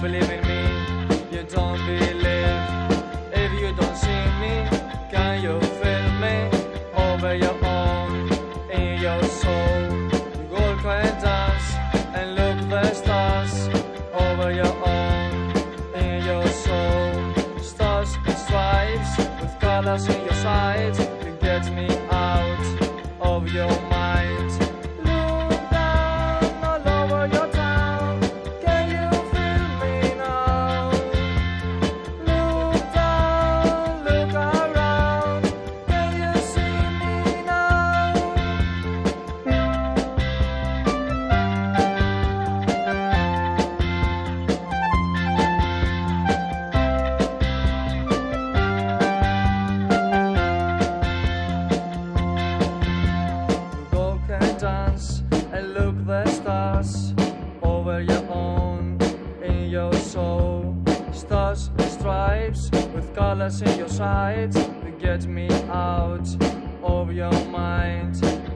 believe in me, you don't believe. If you don't see me, can you feel me? Over your own, in your soul. go and dance and look the stars. Over your own, in your soul. Stars and stripes with colors in your sight. You get me out of your mind. The stars over your own in your soul. Stars and stripes with colors in your sides to get me out of your mind.